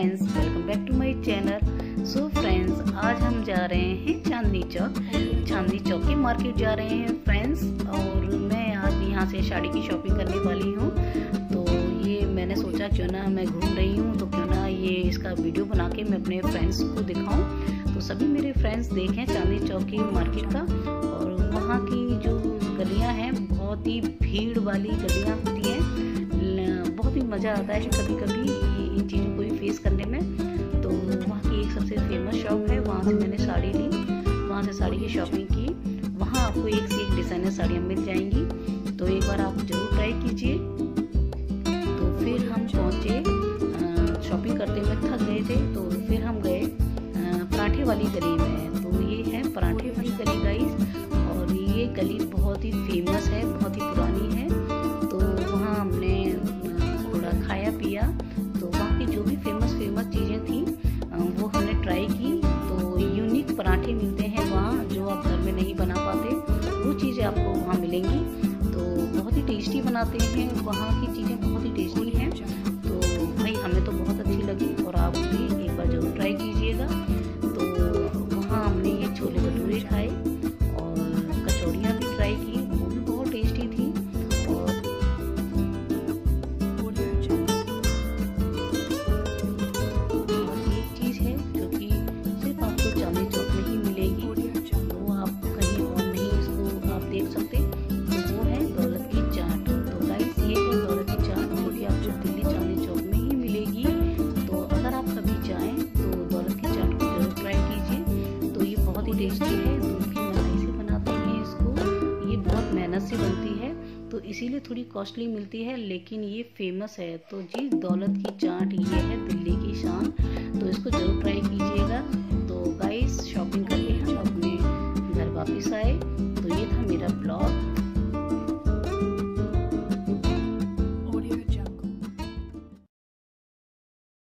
Friends welcome back to my channel so friends आज हम जा रहे हैं चांदनी चौक। चांदनी चौक की मार्केट जा रहे हैं फ्रेंड्स और मैं आज यहाँ से साड़ी की शॉपिंग करने वाली हूँ। तो ये मैंने सोचा, क्यों ना मैं घूम रही हूँ तो क्यों ना ये इसका वीडियो बना के मैं अपने फ्रेंड्स को दिखाऊँ। तो सभी मेरे फ्रेंड्स देखें चांदनी चौक की मार्केट का, और वहाँ की जो गलियाँ हैं, बहुत ही भीड़ वाली गलियाँ होती हैं। बहुत ही मज़ा आता है कभी कभी वहाँ से मैंने साड़ी ली, वहाँ से साड़ी की शॉपिंग की। वहाँ आपको एक से एक डिज़ाइनर साड़ियाँ मिल जाएँगी। तो एक बार आप ज़रूर ट्राई कीजिए। तो फिर हम पहुँचे शॉपिंग करते हुए थक गए थे। तो फिर हम गए पराठे वाली गली में। तो ये है पराठे वाली गली गाइस और ये गली बहुत ही फ़ेमस है, बहुत ही पुरानी है। तो वहाँ हमने थोड़ा खाया पिया तो वहाँ की जो भी फ़ेमस फ़ेमस चीज़ें थी वो हमने ट्राई की। वहाँ मिलेंगी। तो बहुत ही टेस्टी बनाते हैं वहाँ की टेस्टी है दूध की मलाई से बनाते हैं इसको। ये बहुत मेहनत से बनती है तो इसीलिए थोड़ी कॉस्टली मिलती है, लेकिन ये फ़ेमस है। तो जी, दौलत की चाट ये है, दिल्ली की शान। तो इसको ज़रूर ट्राई कीजिएगा।